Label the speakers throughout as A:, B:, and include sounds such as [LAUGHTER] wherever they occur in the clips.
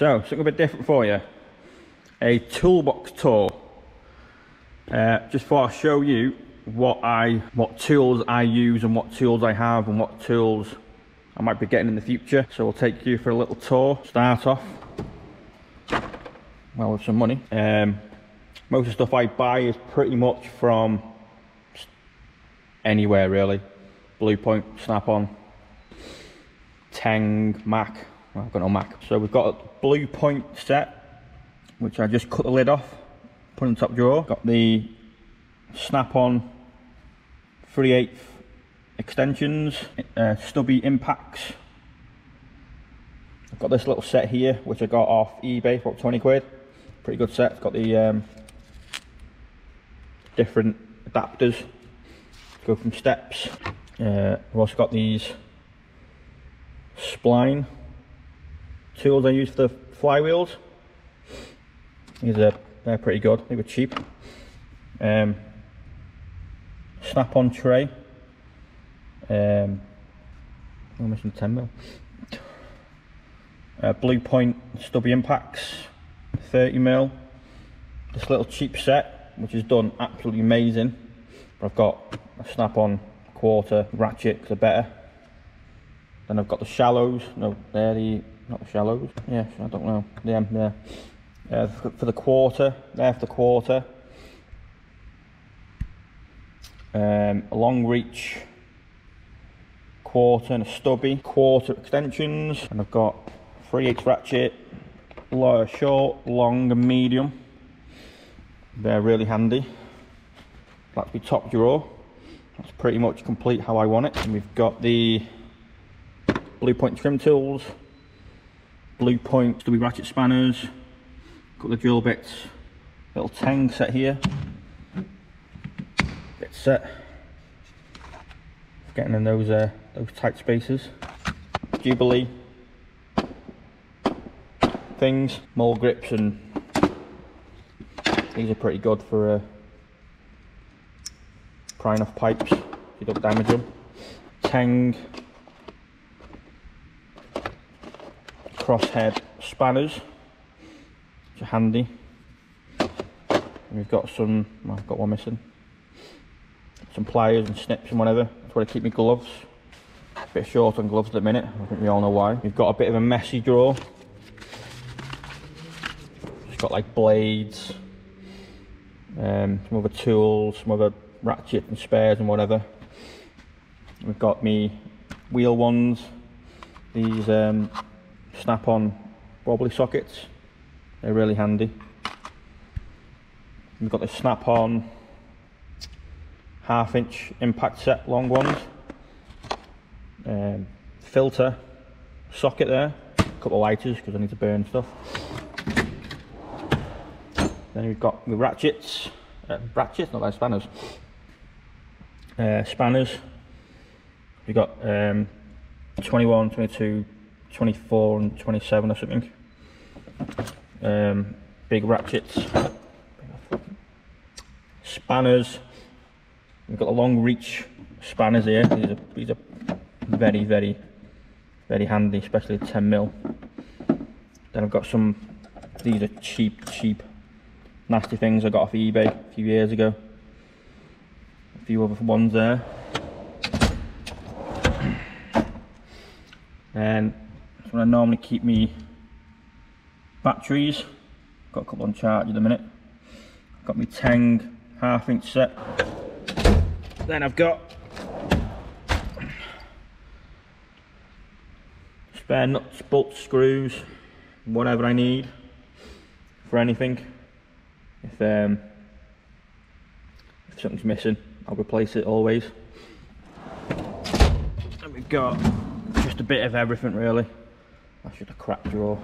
A: So, something a bit different for you. A toolbox tour. Uh, just thought I'd show you what I, what tools I use and what tools I have and what tools I might be getting in the future. So we'll take you for a little tour. Start off, well, with some money. Um, most of the stuff I buy is pretty much from anywhere really. Bluepoint, Snap-on, Teng, Mac. Well, I've got no Mac. So we've got a blue point set, which I just cut the lid off, put in the top drawer. Got the Snap-on 3 8 extensions, uh, stubby impacts. I've got this little set here, which I got off eBay for 20 quid. Pretty good set. It's got the um, different adapters. Go from steps. Uh, I've also got these spline tools I use for the flywheels. These are they're pretty good. They were cheap. Um, snap-on tray. Um, I'm missing 10 mil. Uh, Bluepoint stubby impacts, 30 mil. This little cheap set, which is done absolutely amazing. But I've got a snap-on quarter ratchet, they're better. Then I've got the shallows. No, they're the not shallows. Yeah, I don't know. Yeah, yeah. Uh, for the quarter, there for the quarter. Um, a long reach. Quarter and a stubby. Quarter extensions. And I've got 3 8 ratchet. Short long and medium. They're really handy. That's my top drawer. That's pretty much complete how I want it. And we've got the Bluepoint trim tools Bluepoint stubby ratchet spanners. Got the drill bits little tang set here. Bit set. Getting in those uh, those tight spaces. Jubilee. Things, mole grips and these are pretty good for uh, prying off pipes you don't damage them. Teng crosshead spanners which are handy. And we've got some, well, I've got one missing. Some pliers and snips and whatever. That's where I keep my gloves. A bit short on gloves at the minute. I think we all know why. We've got a bit of a messy drawer. It's got like blades, um, some other tools, some other ratchet and spares and whatever. We've got me wheel ones, these um, snap-on wobbly sockets. They're really handy. We've got the snap-on half inch impact set long ones. Um, filter socket there, a couple of lighters because I need to burn stuff. Then we've got the ratchets, uh, ratchets, not like spanners. Uh, spanners. We've got um, 21, 22, 24 and 27 or something. Um, big ratchets. Spanners. We've got the long reach spanners here. These are, these are very, very, very handy, especially 10 mil. Then I've got some, these are cheap, cheap, nasty things I got off eBay a few years ago. A few other ones there. [CLEARS THROAT] And that's I normally keep me batteries. Got a couple on charge at the minute. Got my Teng half inch set. Then I've got spare nuts, bolts, screws, whatever I need for anything. If um, if something's missing, I'll replace it always. And we've got just a bit of everything really. That's just a crap drawer.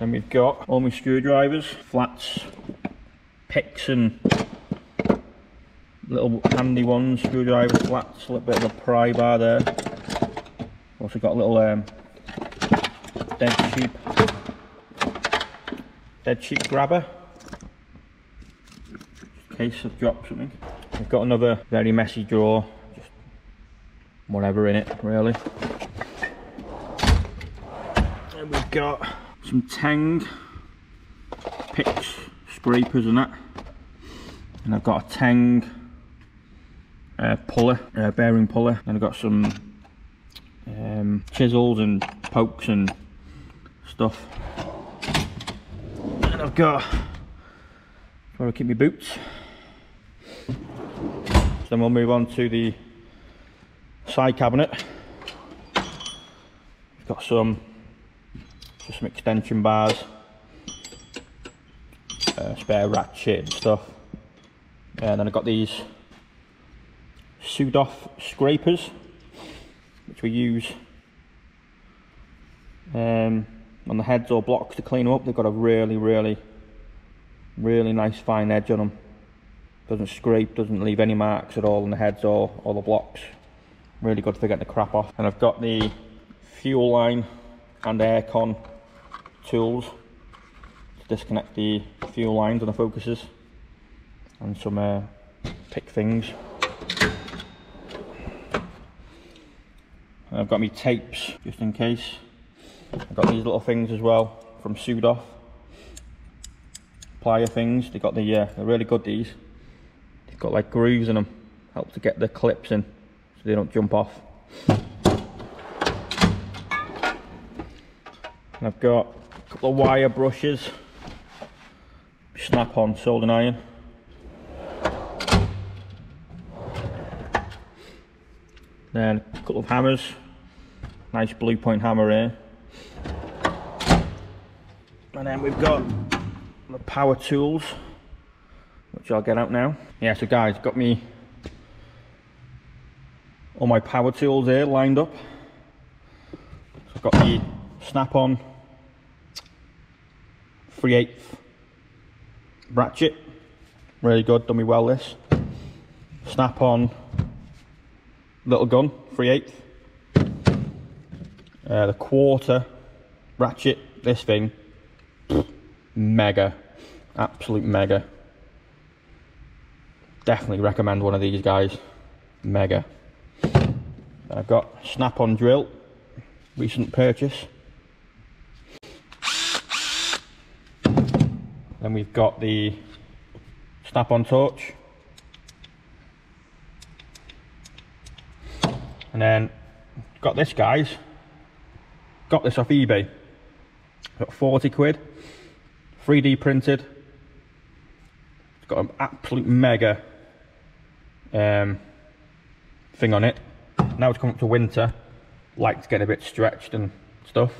A: And we've got all my screwdrivers, flats, picks and little handy ones, screwdriver flats, a little bit of a pry bar there. Also got a little um, dead cheap, dead cheap grabber, in case I've dropped something. We've got another very messy drawer, just whatever in it really. Then we've got some Teng picks, scrapers and that. And I've got a Teng uh, puller, uh, bearing puller. And I've got some um, chisels and pokes and stuff. And I've got where I keep my boots. So then we'll move on to the side cabinet. We've got some some extension bars, uh, spare ratchet and stuff. And then I've got these Sudoff scrapers, which we use um, on the heads or blocks to clean them up. They've got a really, really, really nice fine edge on them. Doesn't scrape, doesn't leave any marks at all on the heads or, or the blocks. Really good for getting the crap off. And I've got the fuel line and aircon tools to disconnect the fuel lines and the focuses and some uh, pick things. And I've got my tapes just in case. I've got these little things as well from Sudoff. Plier things, they got the, uh, they're really good these. They've got like grooves in them, help to get the clips in so they don't jump off. I've got couple of wire brushes, snap on soldering iron. Then a couple of hammers, nice blue point hammer here. And then we've got the power tools, which I'll get out now. Yeah, so guys, got me all my power tools here lined up. So I've got the snap-on 3 8 ratchet, really good, done me well this. Snap-on little gun, 3 8 uh, the quarter. Ratchet, this thing, mega, absolute mega. Definitely recommend one of these guys, mega. I've got snap-on drill, recent purchase. Then we've got the snap-on torch. And then got this guys, got this off eBay. Got 40 quid, 3D printed. It's got an absolute mega um, thing on it. Now it's coming up to winter, lights getting a bit stretched and stuff.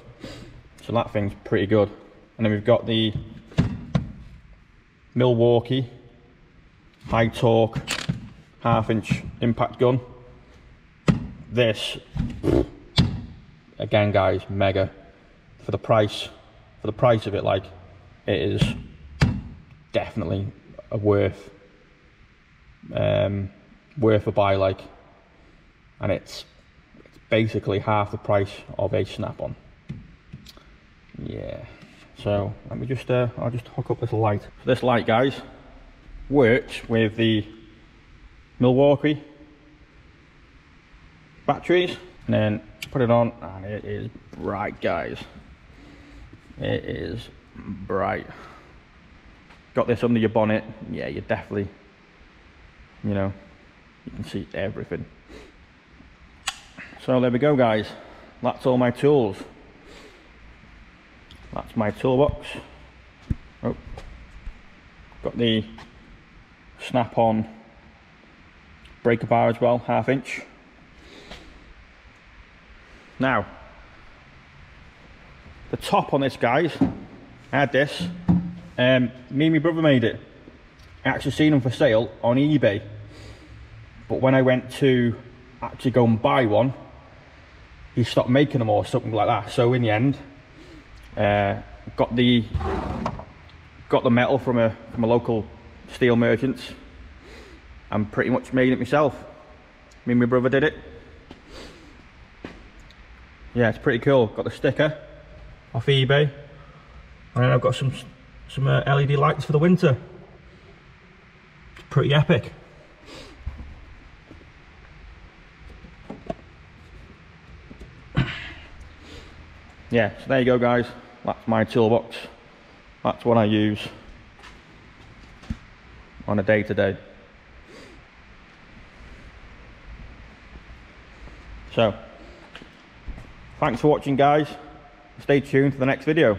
A: So that thing's pretty good. And then we've got the Milwaukee high torque half inch impact gun. This, again guys, mega. For the price, for the price of it, like, it is definitely a worth, um, worth a buy, like, and it's, it's basically half the price of a snap-on. Yeah. So let me just, uh, I'll just hook up this light. So this light, guys, works with the Milwaukee batteries. And then put it on and it is bright, guys. It is bright. Got this under your bonnet. Yeah, you're definitely, you know, you can see everything. So there we go, guys. That's all my tools. That's my toolbox. Oh, got the snap-on breaker bar as well, half inch. Now, the top on this, guys, I had this. Um, me and my brother made it. I actually seen them for sale on eBay. But when I went to actually go and buy one, he stopped making them or something like that. So in the end, uh, got the got the metal from a from a local steel merchant and pretty much made it myself. Me and my brother did it. Yeah, it's pretty cool. Got the sticker off eBay, and then I've got some some uh, LED lights for the winter. It's pretty epic. [COUGHS] yeah, so there you go guys. That's my toolbox. That's what I use on a day to day. So, thanks for watching guys. Stay tuned for the next video.